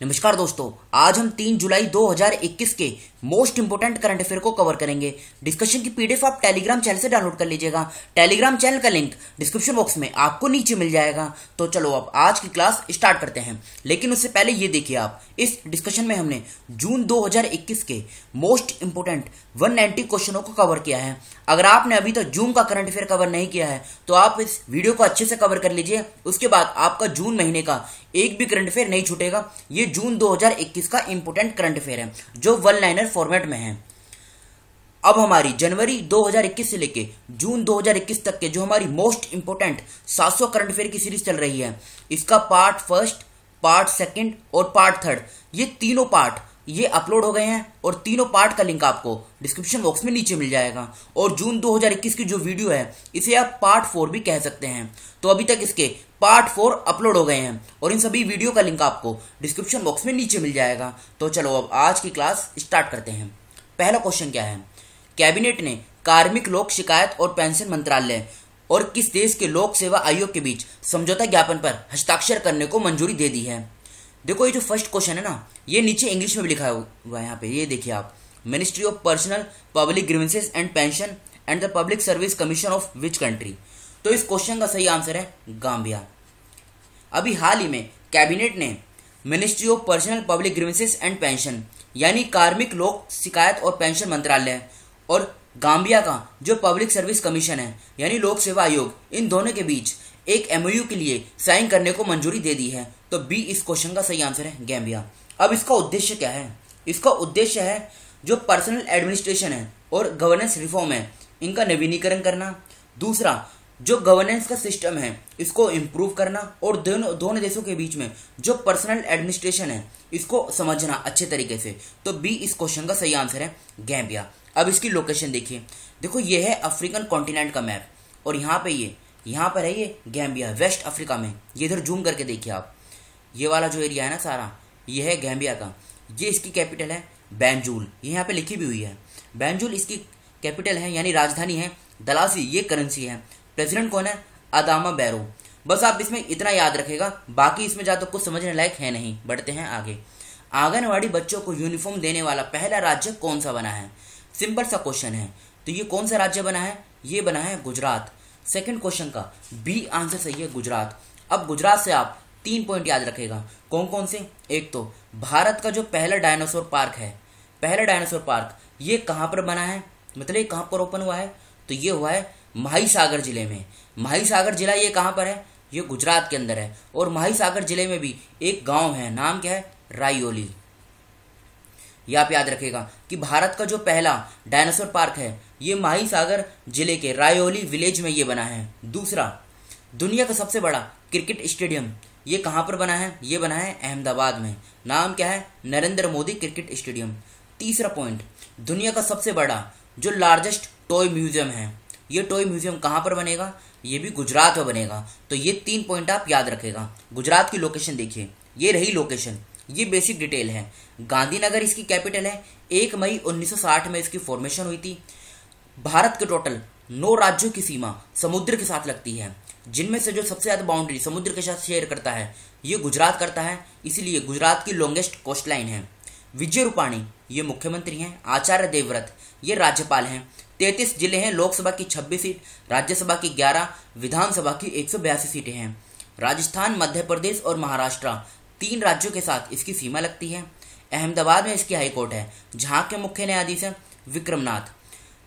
नमस्कार दोस्तों, आज हम 3 जुलाई 2021 के मोस्ट इंपोर्टेंट करंट अफेयर को कवर करेंगे। डिस्कशन की पीडीएफ आप टेलीग्राम चैनल से डाउनलोड कर लीजिएगा। टेलीग्राम चैनल का लिंक डिस्क्रिप्शन बॉक्स में आपको नीचे मिल जाएगा। तो चलो अब आज की क्लास स्टार्ट करते हैं। लेकिन उससे पहले ये देखिए आप, इस डिस्कशन में हमने जून 2021 के मोस्ट इंपोर्टेंट 190 क्वेश्चनों को कवर किया है। अगर आपने अभी तक तो जून का करंट अफेयर कवर नहीं किया है तो आप इस वीडियो को अच्छे से कवर कर लीजिए। उसके बाद आपका जून महीने का एक भी करंट अफेयर नहीं छूटेगा। ये जून 2021 का इंपोर्टेंट करंट अफेयर है, जो वन लाइनर फॉर्मेट में है। अब हमारी जनवरी 2021 से लेके जून 2021 तक के जो हमारी मोस्ट इंपोर्टेंट 700 करंट अफेयर की सीरीज़ चल रही है, इसका पार्ट फ़र्स्ट पार्ट सेकंड और पार्ट थर्ड ये तीनों पार्ट ये अपलोड हो गए हैं और तीनों पार्ट का लिंक आपको डिस्क्रिप्शन बॉक्स में नीचे मिल जाएगा। और जून 2021 की जो वीडियो है, इसे आप पार्ट फोर भी कह सकते हैं। तो अभी तक इसके पार्ट फोर अपलोड हो गए हैं और इन सभी वीडियो का लिंक आपको डिस्क्रिप्शन बॉक्स में नीचे मिल जाएगा। तो चलो अब आज की क्लास स्टार्ट करते हैं। पहला क्वेश्चन क्या है? कैबिनेट ने कार्मिक लोक शिकायत और पेंशन मंत्रालय और किस देश के लोक सेवा आयोग के बीच समझौता ज्ञापन पर हस्ताक्षर करने को मंजूरी दे दी है। देखो, ये जो फ़र्स्ट क्वेश्चन है ना, ये नीचे इंग्लिश में भी लिखा हुआ है यहाँ पे। ये देखिए आप। Ministry of personnel public grievances and pension and the public service commission of which country तो इस क्वेश्चन का सही आंसर है गांबिया अभी हाल ही में कैबिनेट ने ministry of personnel public grievances and pension यानी कार्मिक लोक शिकायत और पेंशन मंत्रालय और गांबिया का जो पब्लिक सर्विस कमीशन है, यानी लोक सेवा आयोग, इन दोनों के बीच एक एमओयू के लिए साइन करने को मंजूरी दे दी है। तो बी इस क्वेश्चन का सही आंसर है गैम्बिया अब इसका उद्देश्य क्या है? इसका उद्देश्य है जो पर्सनल एडमिनिस्ट्रेशन है और गवर्नेंस रिफॉर्म है, इनका नवीनीकरण करना. दूसरा, जो गवर्नेंस का सिस्टम है, इसको इम्प्रूव करना और दोनों दोनों देशों के बीच में जो पर्सनल एडमिनिस्ट्रेशन है, इसको समझना अच्छे तरीके से. तो बी इस क्वेश्चन का सही आंसर है गैम्बिया अब इसकी लोकेशन देखिए. देखो, ये है अफ्रीकन कॉन्टिनेंट का मैप और यहाँ पे ये, यहाँ पर है ये गैम्बिया वेस्ट अफ्रीका में. ये इधर जूम करके देखिए आप. ये वाला जो एरिया है ना सारा, ये है गैम्बिया का। ये इसकी कैपिटल है बैंजूल। ये यहाँ पे लिखी भी हुई है। बैंजूल इसकी कैपिटल है, यानी राजधानी है, दलासी, ये करेंसी है। प्रेसिडेंट कौन है? Adama Barrow. बस आप इसमें इतना याद रखेगा, बाकी इसमें ज़्यादा कुछ समझने लायक है नहीं। बढ़ते हैं आगे। आंगनवाड़ी बच्चों को यूनिफॉर्म देने वाला पहला राज्य कौन सा बना है? सिंपल सा क्वेश्चन है। तो ये कौन सा राज्य बना है? ये बना है गुजरात। सेकंड क्वेश्चन का, बी आंसर सही है गुजरात। अब गुजरात से आप तीन पॉइंट याद रखेगा। कौन कौन से? एक तो भारत का जो पहला डायनासोर पार्क है, पहला डायनासोर पार्क ये कहाँ पर बना है? मतलब ये कहाँ पर ओपन हुआ है? तो ये हुआ है माही सागर ज़िले में। माही सागर जिला ये कहाँ पर है? ये गुजरात के अंदर है। और माही सागर ज़िले में भी एक गाँव है, नाम क्या है? रायोली। ये आप याद रखेगा कि भारत का जो पहला डायनासोर पार्क है, ये माही सागर ज़िले के रायोली विलेज में ये बना है। दूसरा, दुनिया का सबसे बड़ा क्रिकेट स्टेडियम ये कहाँ पर बना है? ये बना है अहमदाबाद में। नाम क्या है? Narendra Modi cricket stadium. तीसरा पॉइंट, दुनिया का सबसे बड़ा, जो लार्जेस्ट टॉय म्यूज़ियम है। ये टॉय म्यूज़ियम कहाँ पर बनेगा? ये भी गुजरात में बनेगा। तो ये तीन पॉइंट आप याद रखेगा। गुजरात की लोकेशन देखिए। ये रही लोकेशन। ये बेसिक डिटेल है। गांधीनगर इसकी कैपिटल है। एक मई 1960 में इसकी फॉर्मेशन हुई थी। भारत के टोटल नौ राज्यों की सीमा समुद्र के साथ लगती है, जिनमें से जो सबसे ज़्यादा बाउंड्री समुद्र के साथ शेयर करता है, ये गुजरात करता है, इसीलिए गुजरात की लॉन्गेस्ट कोस्ट लाइन है। विजय रूपाणी, ये मुख्यमंत्री हैं, आचार्य देवव्रत, ये राज्यपाल हैं। तैतीस ज़िले हैं, लोकसभा की छब्बीस सीट, राज्यसभा की ग्यारह, विधानसभा की एक सौ बयासी सीटें हैं। राजस्थान, मध्य प्रदेश और महाराष्ट्र, तीन राज्यों के साथ इसकी सीमा लगती है। अहमदाबाद में इसकी हाईकोर्ट है, जहाँ के मुख्य न्यायाधीश है विक्रमनाथ।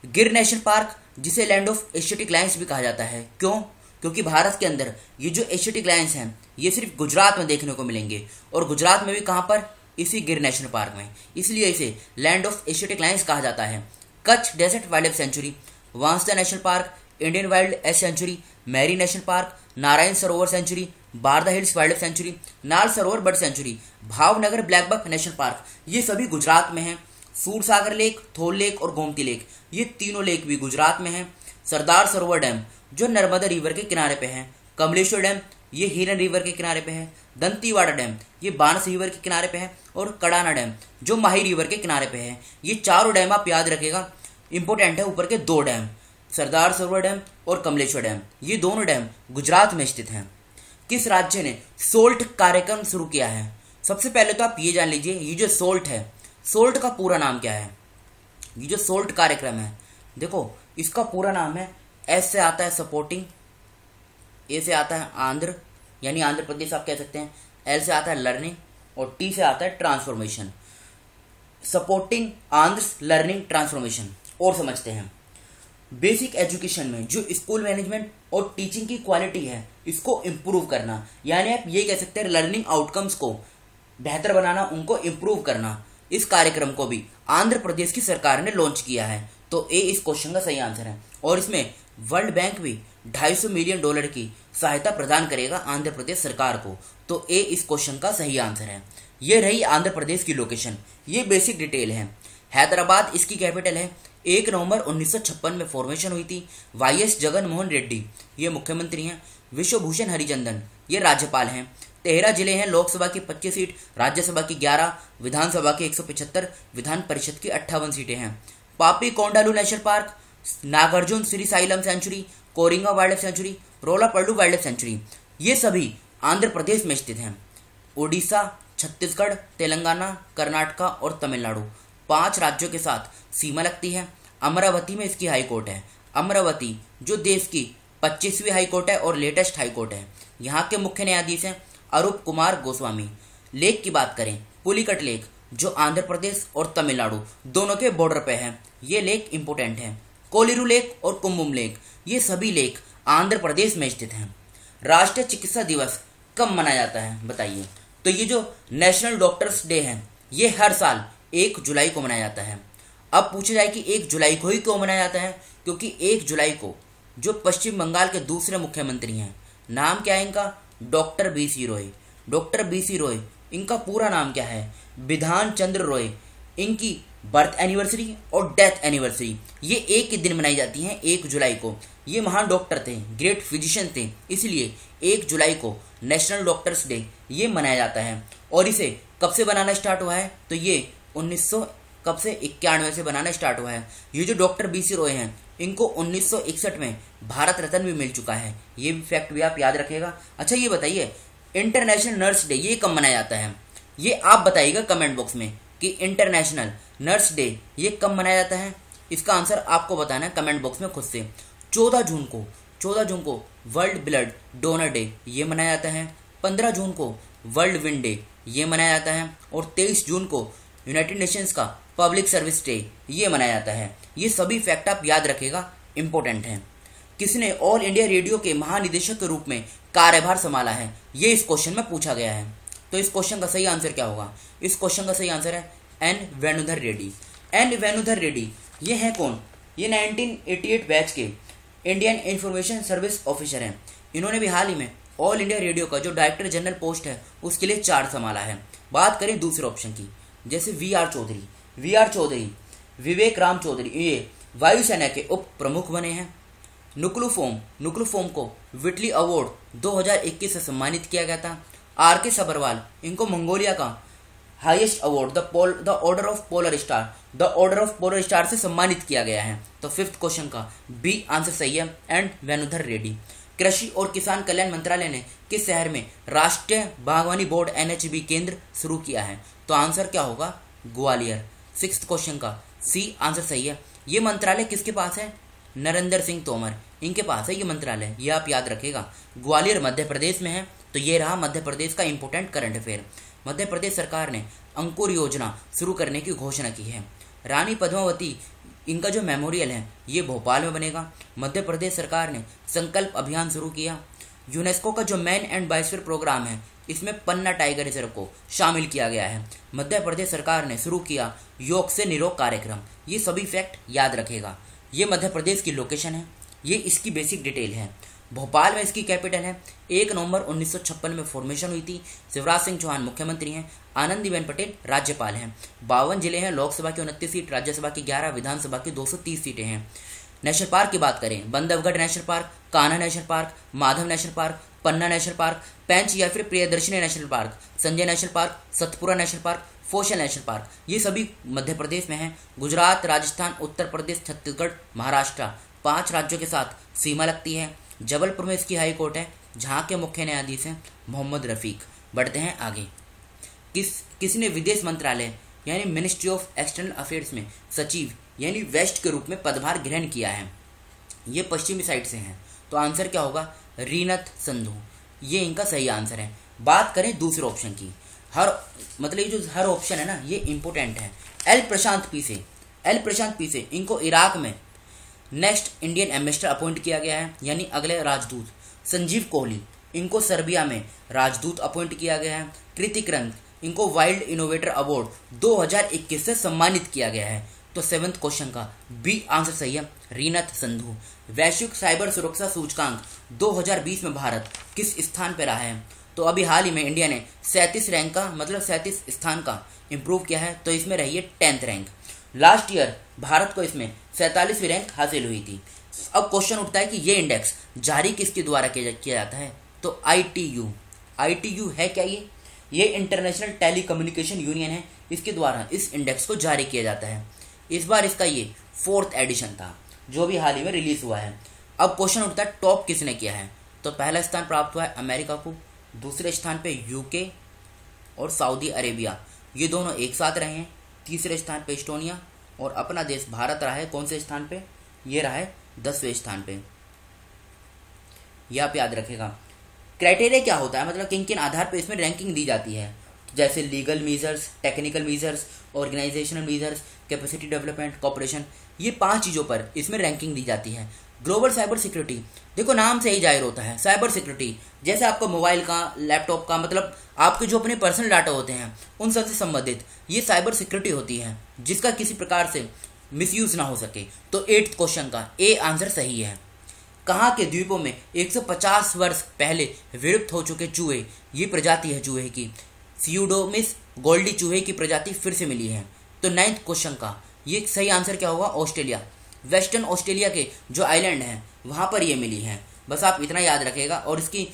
गिर नेशनल पार्क जिसे लैंड ऑफ़ एशियटिक लाइन्स भी कहा जाता है। क्यों? क्योंकि भारत के अंदर ये जो एशियटिक लाइन्स हैं, ये सिर्फ़ गुजरात में देखने को मिलेंगे। और गुजरात में भी कहाँ पर? इसी गिर नेशनल पार्क में। इसलिए इसे लैंड ऑफ़ एशियटिक लाइन्स कहा जाता है। Kutch desert wildlife sanctuary Vansda national park Indian wild ass sanctuary marine national park Narayan Sarovar sanctuary Barda hills wildlife sanctuary Nal Sarovar bird sanctuary Bhavnagar blackbuck national park ये सभी गुजरात में है। Sursagar lake, थोल lake और Gomti lake. ये तीनों lake भी गुजरात में है। सरदार सरोवर डैम, जो नर्मदा रिवर के किनारे पे है। कमलेश्वर डैम, ये हिरन रिवर के किनारे पे है। दंतीवाड़ा डैम, ये बानस रिवर के किनारे पे है। और कड़ाना डैम, जो माही रिवर के किनारे पे है। ये चारों डैम आप याद रखेगा। इंपोर्टेंट है ऊपर के दो डैम, सरदार सरोवर डैम और कमलेश्वर डैम। ये दोनों डैम गुजरात में स्थित हैं। किस राज्य ने सोल्ट कार्यक्रम शुरू किया है? सबसे पहले तो आप ये जान लीजिए, ये जो सोल्ट है सोल्ट का पूरा नाम क्या है? ये जो सोल्ट कार्यक्रम है, देखो, इसका पूरा नाम है एस से आता है सपोर्टिंग ए से आता है आंध्र, यानी आंध्र प्रदेश आप कह सकते हैं एल से आता है लर्निंग और टी से आता है transformation supporting Andhra learning transformation और समझते हैं। बेसिक एजुकेशन में जो स्कूल मैनेजमेंट और टीचिंग की क्वालिटी है, इसको इम्प्रूव करना। यानी आप ये कह सकते हैं लर्निंग आउटकम्स को बेहतर बनाना, उनको इम्प्रूव करना। इस कार्यक्रम को भी आंध्र प्रदेश की सरकार ने लॉन्च किया है। तो ए, इस क्वेश्चन का सही आंसर है। और इसमें वर्ल्ड बैंक भी 250 मिलियन डॉलर की सहायता प्रदान करेगा आंध्र प्रदेश सरकार को। तो ए, इस क्वेश्चन का सही आंसर है। ये रही आंध्र प्रदेश की लोकेशन ये बेसिक डिटेल है। हैदराबाद इसकी कैपिटल है। एक नवंबर उन्नीस सौ छप्पन में फॉर्मेशन हुई थी। वाई एस जगन मोहन रेड्डी, ये मुख्यमंत्री हैं। विश्वभूषण हरिचंदन, ये राज्यपाल हैं। तेरह ज़िले हैं, लोकसभा की 25 सीट, राज्यसभा की 11 विधानसभा की 175 विधान परिषद की अट्ठावन सीटें हैं। Papikondalu national park, Nagarjun Srisailam sanctuary, Coringa wildlife sanctuary Rollapadu wild life sanctuary, ये सभी आंध्र प्रदेश में स्थित हैं। ओडिशा, छत्तीसगढ़, तेलंगाना, कर्नाटका और तमिलनाडु, पाँच राज्यों के साथ सीमा लगती है। अमरावती में इसकी हाई कोर्ट है। अमरावती, जो देश की पच्चीसवीं हाई कोर्ट है और लेटेस्ट हाई कोर्ट है। यहाँ के मुख्य न्यायाधीश हैं अरूप कुमार गोस्वामी। लेक की बात करें, पुलिकट लेक जो आंध्र प्रदेश और तमिलनाडु दोनों के बॉर्डर पे है। ये लेक इंपोर्टेंट है। कोलिरू लेक और कुंभम लेक ये सभी लेक आंध्र प्रदेश में स्थित हैं। राष्ट्रीय चिकित्सा दिवस कब मनाया जाता है, बताइए। तो ये जो नेशनल डॉक्टर्स डे है, ये हर साल एक जुलाई को मनाया जाता है। अब पूछा जाए कि एक जुलाई को ही क्यों मनाया जाता है, क्योंकि एक जुलाई को जो पश्चिम बंगाल के दूसरे मुख्यमंत्री हैं, नाम क्या है इनका? Doctor B C Roy. Doctor B C Roy, इनका पूरा नाम क्या है? विधान चंद्र रॉय। इनकी बर्थ एनिवर्सरी और डेथ एनिवर्सरी, ये एक ही दिन मनाई जाती है, एक जुलाई को। ये महान डॉक्टर थे, ग्रेट फिजिशियन थे, इसलिए एक जुलाई को नेशनल डॉक्टर्स डे ये मनाया जाता है। और इसे कब से बनाना स्टार्ट हुआ है? तो ये 1900 कब से इक्यानवे से बनाना स्टार्ट हुआ है? ये जो डॉक्टर बी सी रॉय हैं, इनको 1961 में भारत रत्न भी मिल चुका है। ये भी फैक्ट भी आप याद रखेगा अच्छा ये बताइए इंटरनेशनल नर्स डे ये कब मनाया जाता है? ये आप बताइएगा कमेंट बॉक्स में कि इंटरनेशनल नर्स डे ये कब मनाया जाता है? इसका आंसर आपको बताना है कमेंट बॉक्स में खुद से। चौदह जून को, चौदह जून को वर्ल्ड ब्लड डोनर डे ये मनाया जाता है। पंद्रह जून को वर्ल्ड विंड डे ये मनाया जाता है। और तेईस जून को यूनाइटेड नेशंस का पब्लिक सर्विस डे, ये मनाया जाता है। ये सभी फैक्ट आप याद रखेगा इंपॉर्टेंट है। किसने ऑल इंडिया रेडियो के महानिदेशक के रूप में कार्यभार संभाला है, ये इस क्वेश्चन में पूछा गया है। तो इस क्वेश्चन का सही आंसर क्या होगा? इस क्वेश्चन का सही आंसर है एन वेणुधर रेड्डी एन वेणुधर रेड्डी ये है कौन? ये 1988 बैच के इंडियन इंफॉर्मेशन सर्विस ऑफिसर हैं। इन्होंने भी हाल ही में ऑल इंडिया रेडियो का जो डायरेक्टर जनरल पोस्ट है, उसके लिए चार्ज संभाला है। बात करें दूसरे ऑप्शन की, जैसे V R Chaudhary. V R Chaudhary, Vivek Ram Chaudhary, ये वायुसेना के उप प्रमुख बने हैं। नुकलू फोम नुकलू फोम को विटली अवार्ड 2021 से सम्मानित किया गया था। आर के सबरवाल, इनको मंगोलिया का highest award, the pole, the order of polar star, the order of polar star से सम्मानित किया गया है। तो फिफ्थ क्वेश्चन का बी आंसर सही है, एंड वेनुधर रेड्डी। कृषि और किसान कल्याण मंत्रालय ने किस शहर में राष्ट्रीय बागवानी बोर्ड, एनएचबी केंद्र शुरू किया है? तो आंसर क्या होगा? ग्वालियर। सिक्स क्वेश्चन का। सी, आंसर सही है। ये मंत्रालय किसके पास है? नरेंद्र सिंह तोमर। इनके पास है ये मंत्रालय। ये आप याद रखेगा। ग्वालियर मध्य प्रदेश में है तो ये रहा मध्य प्रदेश का important current affair Madhya Pradesh सरकार ने अंकुर योजना शुरू करने की घोषणा की है। रानी पद्मावती, इनका जो मेमोरियल है, ये भोपाल में बनेगा। मध्य प्रदेश सरकार ने संकल्प अभियान शुरू किया। यूनेस्को का जो मैन एंड बाइस्फीयर प्रोग्राम है इसमें पन्ना टाइगर रिज़र्व को शामिल किया गया है। मध्य प्रदेश सरकार ने शुरू किया योग से निरोग कार्यक्रम। ये सभी फैक्ट याद रखेगा। ये मध्य प्रदेश की लोकेशन है। ये इसकी बेसिक डिटेल है। भोपाल में इसकी कैपिटल है। एक नवंबर उन्नीस सौ छप्पन में फॉर्मेशन हुई थी। शिवराज सिंह चौहान मुख्यमंत्री हैं। आनंदीबेन पटेल राज्यपाल हैं। बावन ज़िले हैं। लोकसभा की उनतीस सीट, राज्यसभा की ग्यारह, विधानसभा की दो सौ तीस सीटें हैं। नेशनल पार्क की बात करें। Bandhavgarh national park, Kanha national park, Madhav national park Panna national park, Pench या फिर Priyadarshini national park, Sanjay national park, Satpura national park, fossil national park. ये सभी मध्य प्रदेश में हैं। गुजरात, राजस्थान, उत्तर प्रदेश, छत्तीसगढ़, महाराष्ट्र। पाँच राज्यों के साथ सीमा लगती है। जबलपुर में इसकी हाई कोर्ट है, जहाँ के मुख्य न्यायाधीश हैं मोहम्मद रफीक। बढ़ते हैं आगे। किस किसने विदेश मंत्रालय, यानी मिनिस्ट्री ऑफ़ एक्सटर्नल अफेयर्स में सचिव, यानी वेस्ट के रूप में पदभार ग्रहण किया है? ये पश्चिमी साइड से हैं। तो आंसर क्या होगा? रीनत संधु। ये इनका सही आंसर है। बात करें दूसरे ऑप्शन की। हर मतलब ये जो हर ऑप्शन है ना, ये इंपोर्टेंट है। एल प्रशांत पी से एल प्रशांत पी से इनको इराक में नेक्स्ट इंडियन एम्बेसडर अपॉइंट किया गया है, यानी अगले राजदूत, संजीव कोहली। इनको सर्बिया में राजदूत अपॉइंट किया गया है। कृतिक रंग, इनको वाइल्ड इनोवेटर अवार्ड 2021 से सम्मानित किया गया है। तो सेवंथ क्वेश्चन का बी आंसर सही है रीनत संधु। वैश्विक साइबर सुरक्षा सूचकांक 2020 में भारत किस स्थान पर रहा है? तो अभी हाल ही में इंडिया ने सैंतीस रैंक का मतलब सैंतीस स्थान का इंप्रूव किया है तो इसमें रही है tenth rank last year Bharat को इसमें सैतालीसवीं रैंक हासिल हुई थी। अब क्वेश्चन उठता है कि ये इंडेक्स जारी किसके द्वारा किया जाता है? तो I T U I T U है क्या ये? ये इंटरनेशनल टेली कम्युनिकेशन यूनियन है। इसके द्वारा इस इंडेक्स को जारी किया जाता है। इस बार इसका ये फोर्थ एडिशन था, जो भी हाल ही में रिलीज़ हुआ है। अब क्वेश्चन उठता है, टॉप किसने किया है? तो पहला स्थान प्राप्त हुआ है अमेरिका को, दूसरे स्थान पे यूके और सऊदी अरेबिया। ये दोनों एक साथ रहे हैं। तीसरे स्थान पे इस्टोनिया और अपना देश भारत रहा है कौन से स्थान पे? ये रहा है दसवें स्थान पे। यह आप याद रखेगा। क्राइटेरिया क्या होता है? मतलब किन किन आधार पर इसमें रैंकिंग दी जाती है? जैसे legal measures technical measures organisational measures capacity development cooperation ये पाँच चीज़ों पर इसमें रैंकिंग दी जाती है। ग्लोबल साइबर सिक्योरिटी देखो नाम से ही ज़ाहिर होता है साइबर सिक्योरिटी जैसे आपका मोबाइल का लैपटॉप का मतलब आपके जो अपने पर्सनल डाटा होते हैं, उन सबसे संबंधित ये साइबर सिक्योरिटी होती है, जिसका किसी प्रकार से मिसयूज ना हो सके। तो एट्थ क्वेश्चन का ए आंसर सही है। कहाँ के द्वीपों में 150 वर्ष पहले विलुप्त हो चुके चूहे, ये प्रजाति है चूहे की। सीडोमिस गोल्डी चूहे की प्रजाति फिर से मिली है। तो नाइन्थ क्वेश्चन का। ये सही आंसर क्या होगा? ऑस्ट्रेलिया वेस्टर्न ऑस्ट्रेलिया के जो आइलैंड हैं वहाँ पर ये मिली हैं। बस आप इतना याद रखेगा और इसकी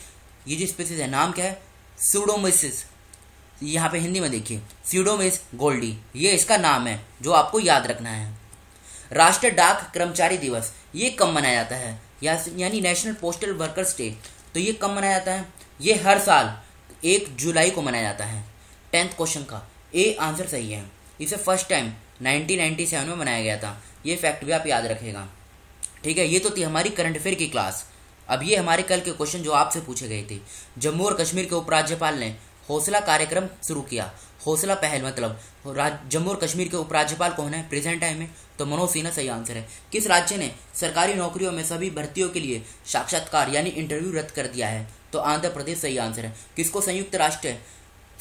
ये जो स्पीसीज है नाम क्या है? सीडोमिसिस यहाँ पे हिंदी में देखिए। सीडोमिस गोल्डी ये इसका नाम है जो आपको याद रखना है। राष्ट्रीय डाक कर्मचारी दिवस। ये कब मनाया जाता है? या, यानी नेशनल पोस्टल वर्कर्स डे तो ये कब मनाया जाता है? ये हर साल एक जुलाई को मनाया जाता है। टेंथ क्वेश्चन का। ए आंसर सही है। इसे फ़र्स्ट टाइम 1997 में मनाया गया था। ये फैक्ट भी आप याद रखेगा। ठीक है, ये तो थी हमारी करंट अफेयर की क्लास अब ये हमारे कल के क्वेश्चन जो आपसे पूछे गए थे। जम्मू और कश्मीर के उपराज्यपाल ने हौसला कार्यक्रम शुरू किया। हौसला पहल मतलब जम्मू और कश्मीर के उपराज्यपाल कौन है? प्रेजेंट टाइम में। तो मनोज सिन्हा सही आंसर है। किस राज्य ने सरकारी नौकरियों में सभी भर्तियों के लिए साक्षात्कार, यानी इंटरव्यू रद्द कर दिया है? तो आंध्र प्रदेश सही आंसर है। किसको संयुक्त राष्ट्र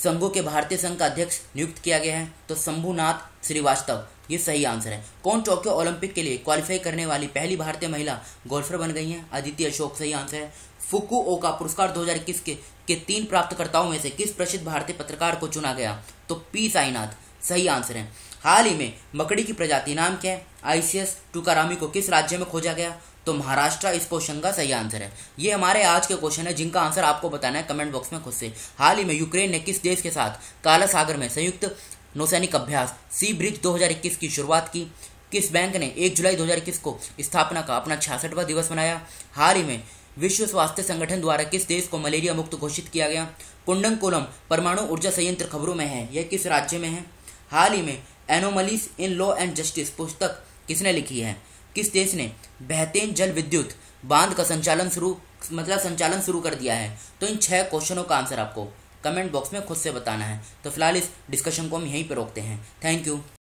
संघों के भारतीय संघ का अध्यक्ष नियुक्त किया गया है। तो शंभुनाथ श्रीवास्तव ये सही आंसर है। कौन टोक्यो ओलंपिक के लिए क्वालिफाई करने वाली पहली भारतीय महिला गोल्फर बन गई हैं? अदिति अशोक सही आंसर है। फुकू ओका पुरस्कार 2021 के, के तीन प्राप्तकर्ताओं में से किस प्रसिद्ध भारतीय पत्रकार को चुना गया? तो पी साईनाथ सही आंसर है। हाल ही में मकड़ी की प्रजाति नाम क्या है? आईसीएस टुकारामी को किस राज्य में खोजा गया? तो महाराष्ट्र इस क्वेश्चन का सही आंसर है। ये हमारे आज के क्वेश्चन है, जिनका आंसर आपको बताना है कमेंट बॉक्स में खुद से। हाल ही में यूक्रेन ने किस देश के साथ काला सागर में संयुक्त नौसैनिक अभ्यास, सी ब्रिज 2021 की शुरुआत की। किस बैंक ने 1 जुलाई 2021 को स्थापना का अपना छियासठवा दिवस मनाया? हाल ही में विश्व स्वास्थ्य संगठन द्वारा किस देश को मलेरिया मुक्त घोषित किया गया? कुंडंकोलम परमाणु ऊर्जा संयंत्र खबरों में है, यह किस राज्य में है? हाल ही में anomalies in law and justice पुस्तक किसने लिखी है? किस देश ने बेहतरीन जल विद्युत बाँध का संचालन शुरू मतलब संचालन शुरू कर दिया है? तो इन छह क्वेश्चनों का आंसर आपको कमेंट बॉक्स में खुद से बताना है। तो फ़िलहाल इस डिस्कशन को हम यहीं पर रोकते हैं। Thank you.